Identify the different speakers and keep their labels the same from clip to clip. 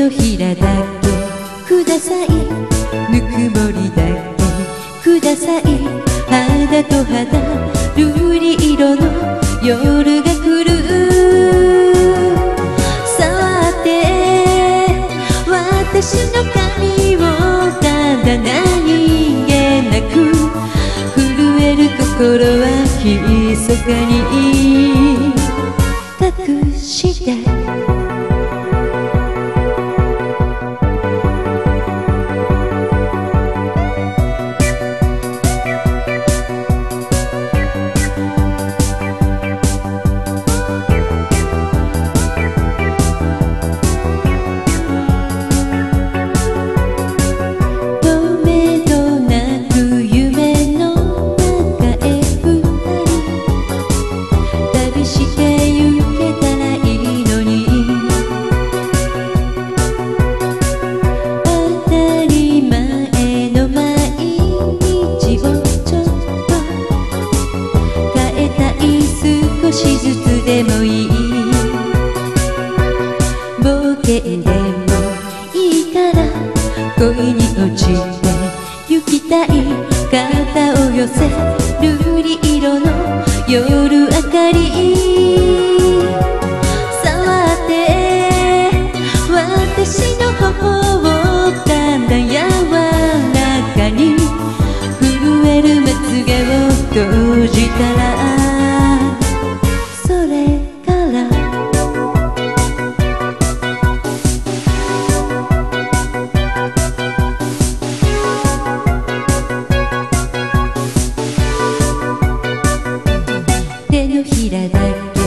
Speaker 1: とひらだけ。ください。ぬくもりだけ。ください。肌と肌。瑠璃色の夜が来る。触って私の髪をただ何気なく。震える心はひそかに。険でもいいから恋に落ちて行きたい肩を寄せ瑠璃色の夜明かりのひらだけ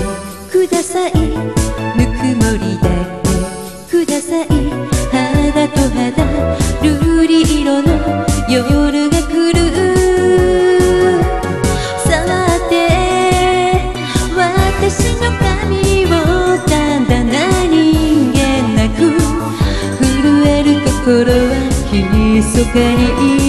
Speaker 1: ください。ぬくもりだけください。肌と肌。瑠璃色の夜が来る。触って私の髪をただ何気なく震える心は密かに